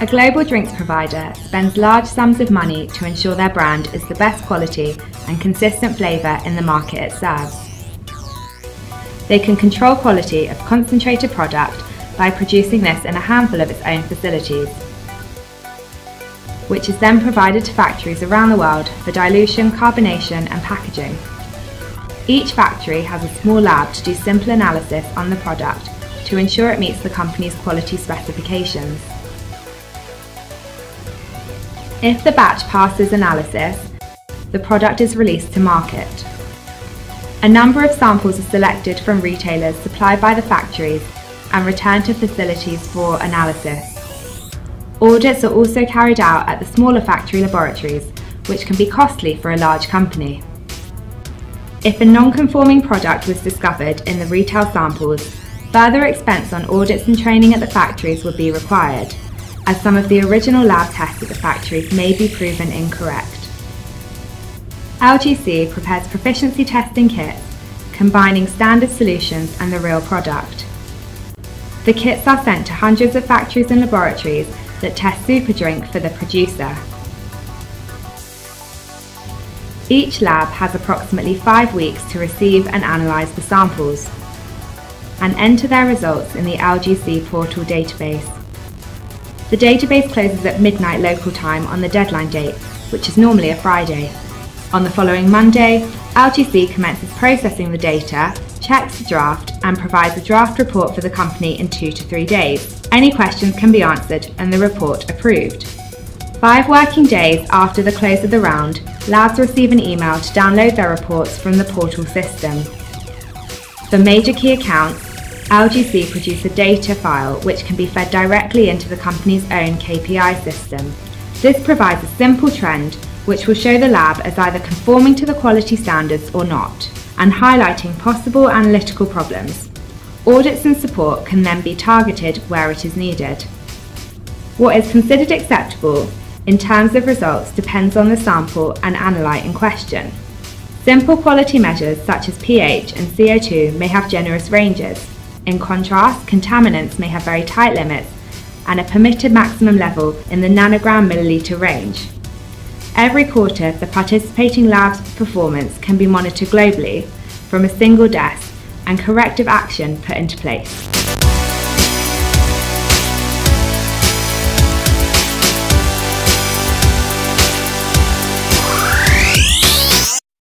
A global drinks provider spends large sums of money to ensure their brand is the best quality and consistent flavour in the market it serves. They can control quality of concentrated product by producing this in a handful of its own facilities, which is then provided to factories around the world for dilution, carbonation and packaging. Each factory has a small lab to do simple analysis on the product to ensure it meets the company's quality specifications. If the batch passes analysis, the product is released to market. A number of samples are selected from retailers supplied by the factories and returned to facilities for analysis. Audits are also carried out at the smaller factory laboratories, which can be costly for a large company. If a non-conforming product was discovered in the retail samples, further expense on audits and training at the factories would be required as some of the original lab tests at the factories may be proven incorrect. LGC prepares proficiency testing kits combining standard solutions and the real product. The kits are sent to hundreds of factories and laboratories that test Superdrink for the producer. Each lab has approximately five weeks to receive and analyse the samples and enter their results in the LGC portal database. The database closes at midnight local time on the deadline date, which is normally a Friday. On the following Monday, LGC commences processing the data, checks the draft, and provides a draft report for the company in two to three days. Any questions can be answered and the report approved. Five working days after the close of the round, labs receive an email to download their reports from the portal system. For major key accounts, LGC produce a data file which can be fed directly into the company's own KPI system. This provides a simple trend which will show the lab as either conforming to the quality standards or not, and highlighting possible analytical problems. Audits and support can then be targeted where it is needed. What is considered acceptable in terms of results depends on the sample and analyte in question. Simple quality measures such as pH and CO2 may have generous ranges, in contrast, contaminants may have very tight limits and a permitted maximum level in the nanogram milliliter range. Every quarter, the participating lab's performance can be monitored globally from a single desk and corrective action put into place.